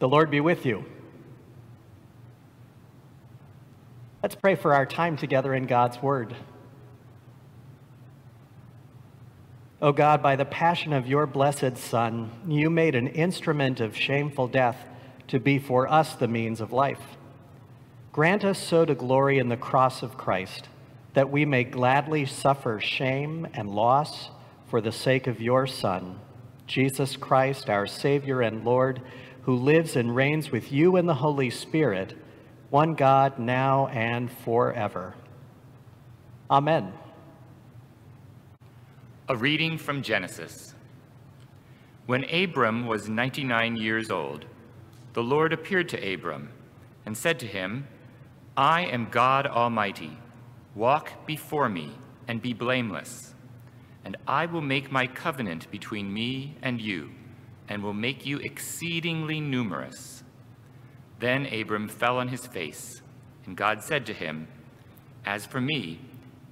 The Lord be with you. Let's pray for our time together in God's Word. O oh God, by the passion of your blessed Son, you made an instrument of shameful death to be for us the means of life. Grant us so to glory in the cross of Christ, that we may gladly suffer shame and loss for the sake of your Son, Jesus Christ, our Savior and Lord, who lives and reigns with you in the Holy Spirit, one God, now and forever. Amen. A reading from Genesis. When Abram was 99 years old, the Lord appeared to Abram and said to him, I am God Almighty. Walk before me and be blameless, and I will make my covenant between me and you, and will make you exceedingly numerous. Then Abram fell on his face, and God said to him, As for me,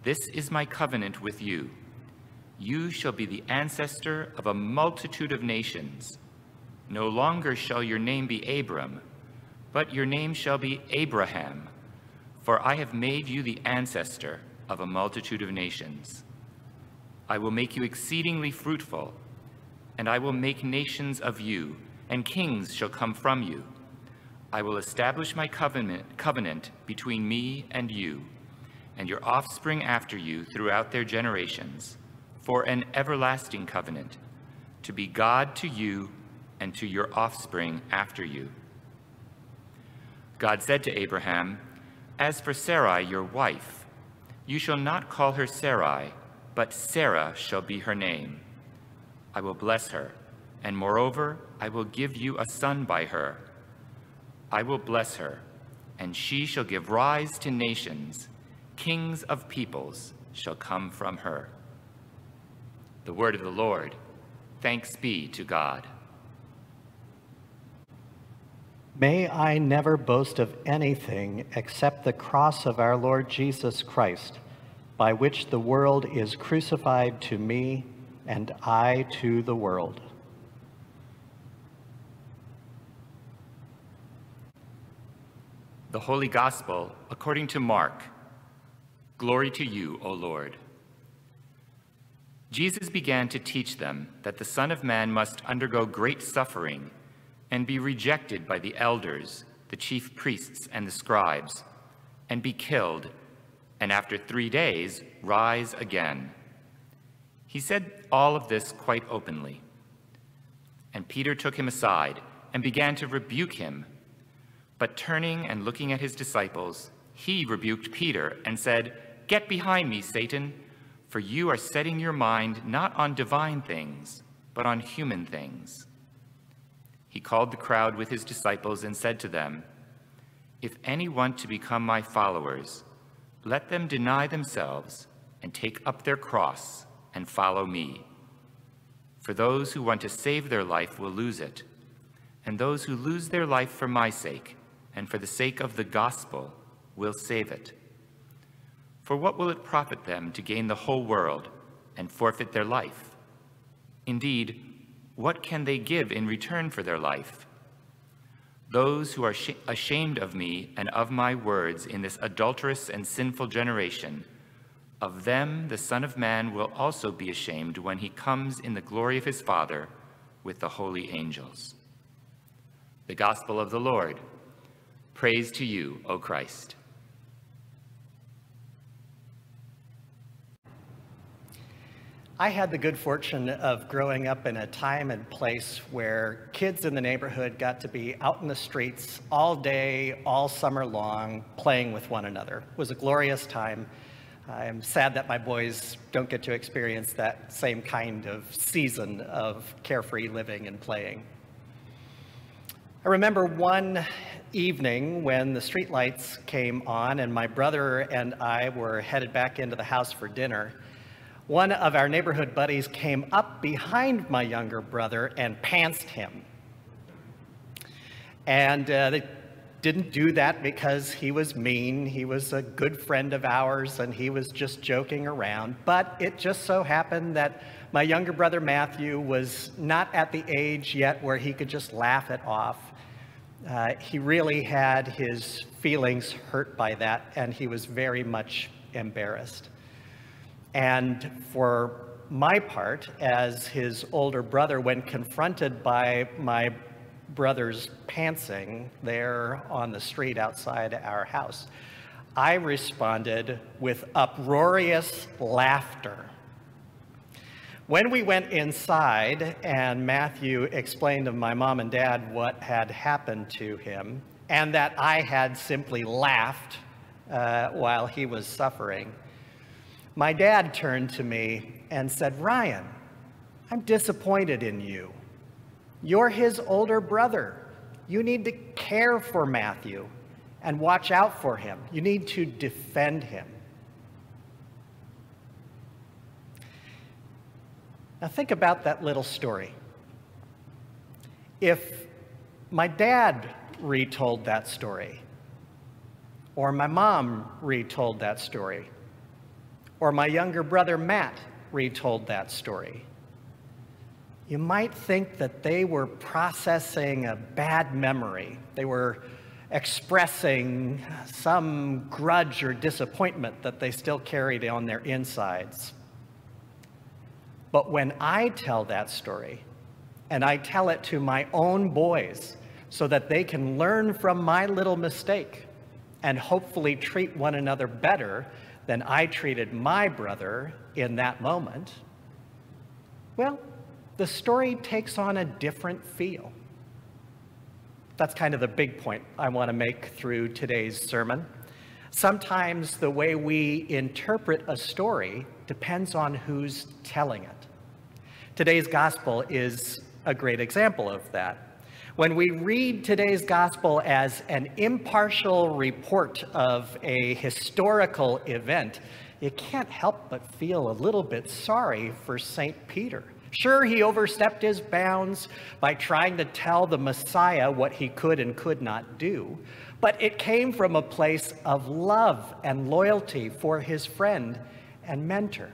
this is my covenant with you you shall be the ancestor of a multitude of nations. No longer shall your name be Abram, but your name shall be Abraham, for I have made you the ancestor of a multitude of nations. I will make you exceedingly fruitful, and I will make nations of you, and kings shall come from you. I will establish my covenant, covenant between me and you, and your offspring after you throughout their generations for an everlasting covenant, to be God to you and to your offspring after you. God said to Abraham, As for Sarai, your wife, you shall not call her Sarai, but Sarah shall be her name. I will bless her, and moreover, I will give you a son by her. I will bless her, and she shall give rise to nations. Kings of peoples shall come from her. The word of the Lord. Thanks be to God. May I never boast of anything except the cross of our Lord Jesus Christ, by which the world is crucified to me and I to the world. The Holy Gospel according to Mark. Glory to you, O Lord. Jesus began to teach them that the Son of Man must undergo great suffering and be rejected by the elders, the chief priests, and the scribes, and be killed, and after three days rise again. He said all of this quite openly. And Peter took him aside and began to rebuke him. But turning and looking at his disciples, he rebuked Peter and said, Get behind me, Satan for you are setting your mind not on divine things, but on human things. He called the crowd with his disciples and said to them, If any want to become my followers, let them deny themselves and take up their cross and follow me. For those who want to save their life will lose it, and those who lose their life for my sake and for the sake of the gospel will save it. For what will it profit them to gain the whole world and forfeit their life? Indeed, what can they give in return for their life? Those who are ashamed of me and of my words in this adulterous and sinful generation, of them the Son of Man will also be ashamed when he comes in the glory of his Father with the holy angels. The Gospel of the Lord. Praise to you, O Christ. I had the good fortune of growing up in a time and place where kids in the neighborhood got to be out in the streets all day, all summer long, playing with one another. It was a glorious time. I'm sad that my boys don't get to experience that same kind of season of carefree living and playing. I remember one evening when the streetlights came on and my brother and I were headed back into the house for dinner one of our neighborhood buddies came up behind my younger brother and pantsed him. And uh, they didn't do that because he was mean. He was a good friend of ours and he was just joking around. But it just so happened that my younger brother Matthew was not at the age yet where he could just laugh it off. Uh, he really had his feelings hurt by that, and he was very much embarrassed. And for my part, as his older brother, when confronted by my brother's pantsing there on the street outside our house, I responded with uproarious laughter. When we went inside and Matthew explained to my mom and dad what had happened to him and that I had simply laughed uh, while he was suffering, my dad turned to me and said, Ryan, I'm disappointed in you. You're his older brother. You need to care for Matthew and watch out for him. You need to defend him. Now, think about that little story. If my dad retold that story, or my mom retold that story, or my younger brother Matt retold that story, you might think that they were processing a bad memory. They were expressing some grudge or disappointment that they still carried on their insides. But when I tell that story, and I tell it to my own boys so that they can learn from my little mistake and hopefully treat one another better than I treated my brother in that moment, well, the story takes on a different feel. That's kind of the big point I want to make through today's sermon. Sometimes the way we interpret a story depends on who's telling it. Today's gospel is a great example of that. When we read today's gospel as an impartial report of a historical event, you can't help but feel a little bit sorry for St. Peter. Sure, he overstepped his bounds by trying to tell the Messiah what he could and could not do, but it came from a place of love and loyalty for his friend and mentor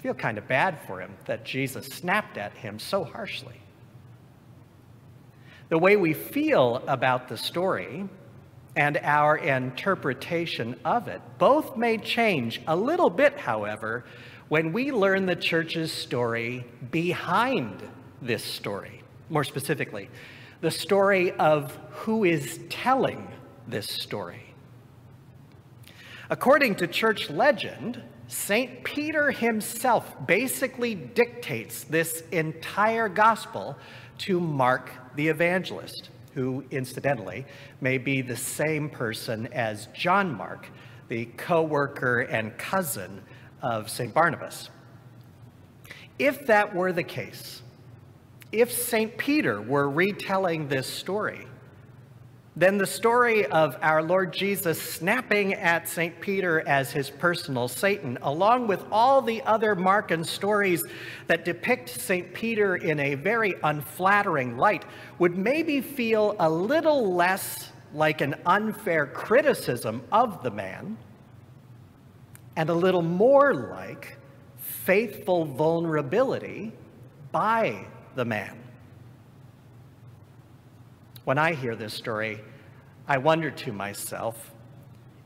feel kind of bad for him that Jesus snapped at him so harshly. The way we feel about the story and our interpretation of it both may change a little bit, however, when we learn the church's story behind this story. More specifically, the story of who is telling this story. According to church legend, St. Peter himself basically dictates this entire gospel to Mark the evangelist, who incidentally may be the same person as John Mark, the co worker and cousin of St. Barnabas. If that were the case, if St. Peter were retelling this story, then the story of our Lord Jesus snapping at St. Peter as his personal Satan, along with all the other Markan stories that depict St. Peter in a very unflattering light, would maybe feel a little less like an unfair criticism of the man and a little more like faithful vulnerability by the man. When I hear this story, I wonder to myself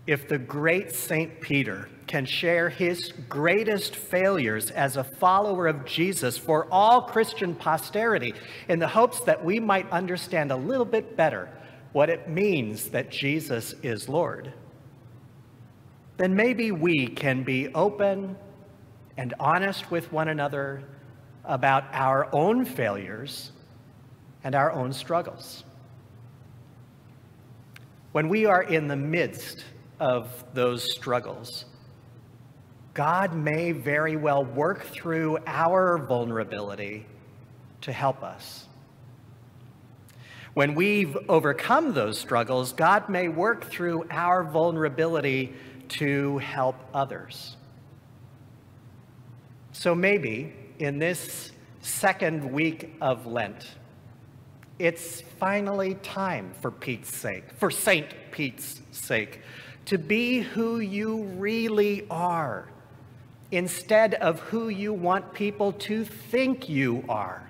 if the great St. Peter can share his greatest failures as a follower of Jesus for all Christian posterity in the hopes that we might understand a little bit better what it means that Jesus is Lord, then maybe we can be open and honest with one another about our own failures and our own struggles when we are in the midst of those struggles, God may very well work through our vulnerability to help us. When we've overcome those struggles, God may work through our vulnerability to help others. So maybe in this second week of Lent, it's finally time for Pete's sake, for St. Pete's sake, to be who you really are instead of who you want people to think you are.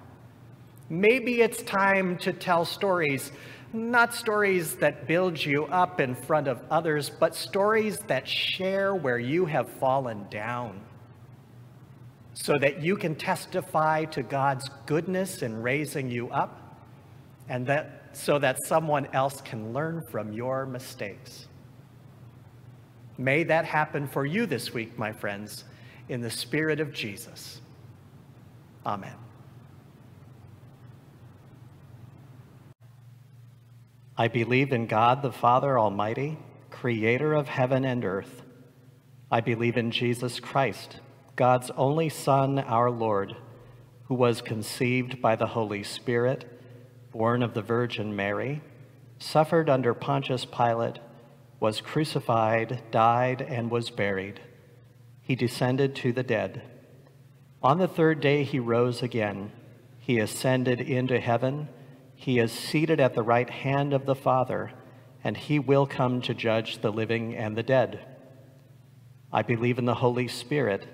Maybe it's time to tell stories not stories that build you up in front of others, but stories that share where you have fallen down so that you can testify to God's goodness in raising you up and that so that someone else can learn from your mistakes. May that happen for you this week, my friends, in the spirit of Jesus. Amen. I believe in God the Father Almighty, creator of heaven and earth. I believe in Jesus Christ, God's only Son, our Lord, who was conceived by the Holy Spirit, born of the Virgin Mary, suffered under Pontius Pilate, was crucified, died, and was buried. He descended to the dead. On the third day he rose again. He ascended into heaven he is seated at the right hand of the Father, and he will come to judge the living and the dead. I believe in the Holy Spirit,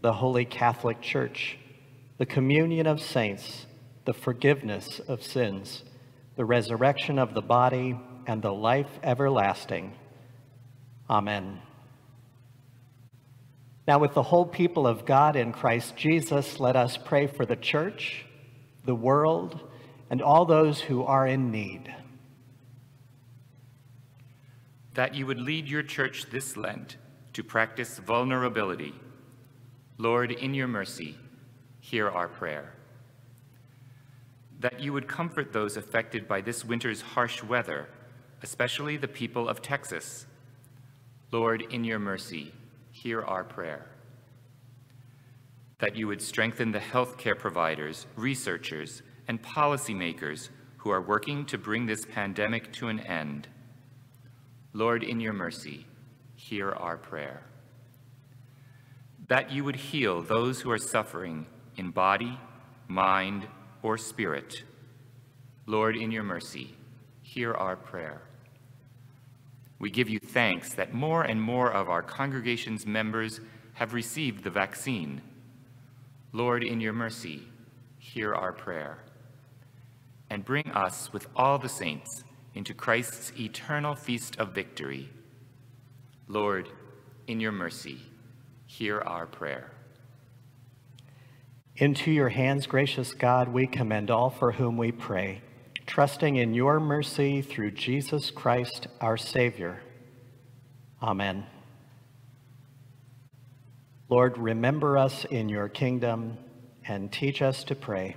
the Holy Catholic Church, the communion of saints, the forgiveness of sins, the resurrection of the body, and the life everlasting. Amen. Now, with the whole people of God in Christ Jesus, let us pray for the church, the world, and all those who are in need. That you would lead your church this Lent to practice vulnerability. Lord, in your mercy, hear our prayer. That you would comfort those affected by this winter's harsh weather, especially the people of Texas. Lord, in your mercy, hear our prayer. That you would strengthen the healthcare providers, researchers, and policymakers who are working to bring this pandemic to an end. Lord, in your mercy, hear our prayer. That you would heal those who are suffering in body, mind, or spirit. Lord, in your mercy, hear our prayer. We give you thanks that more and more of our congregation's members have received the vaccine. Lord, in your mercy, hear our prayer and bring us with all the saints into Christ's eternal feast of victory. Lord, in your mercy, hear our prayer. Into your hands, gracious God, we commend all for whom we pray, trusting in your mercy through Jesus Christ, our Savior. Amen. Lord, remember us in your kingdom and teach us to pray.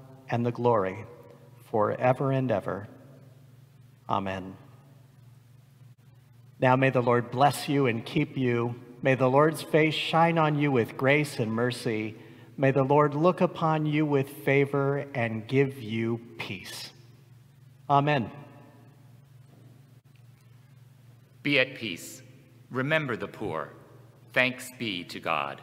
and the glory forever and ever. Amen. Now may the Lord bless you and keep you. May the Lord's face shine on you with grace and mercy. May the Lord look upon you with favor and give you peace. Amen. Be at peace. Remember the poor. Thanks be to God.